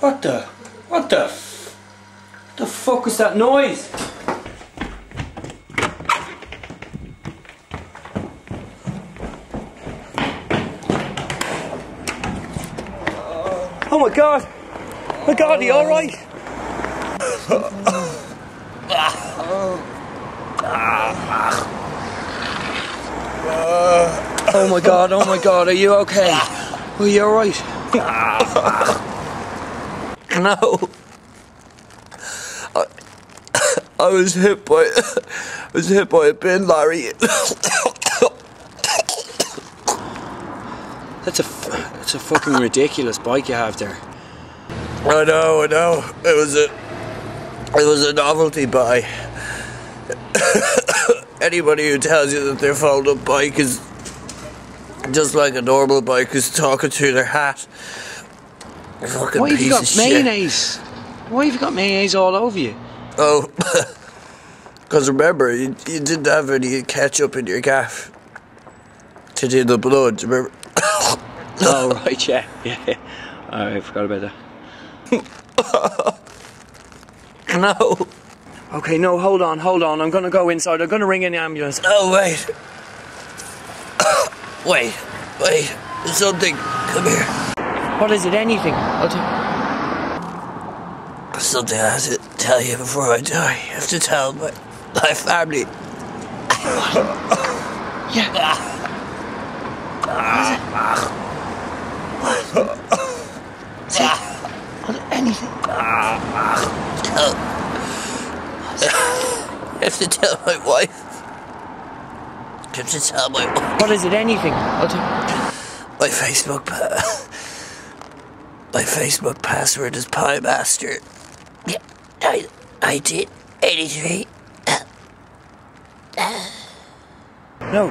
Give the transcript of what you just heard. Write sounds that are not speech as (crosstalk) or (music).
What the? What the? F the fuck is that noise? Oh my god! My god, are you alright? Oh my god, oh my god, are you okay? Are you alright? (laughs) No. I, (coughs) I was hit by (coughs) I was hit by a bin lorry. (coughs) That's a, that's a fucking ridiculous bike you have there. I know, I know. It was a it was a novelty buy. Anybody who tells you that their fold up bike is just like a normal bike is talking through their hat. Fucking Why have you got of shit. mayonnaise? Why have you got mayonnaise all over you? Oh, (laughs) because remember, you, you didn't have any ketchup in your gaff to do the blood. Remember? (coughs) Oh right, yeah, yeah. Oh, I forgot about that. (coughs) no. Okay, no, hold on, hold on. I'm gonna go inside. I'm gonna ring in an ambulance. No, wait. (coughs) wait, wait. There's something. Come here. What is it? Anything? I'll t- something I have to tell you before I die. I have to tell my, my family. yeah. Is it? What- Anything? I have to tell my wife. I have to tell my wife. What is it? Anything? I'll t- My Facebook pa- My Facebook password is Pie Master. Yeah, I, I did 83. no.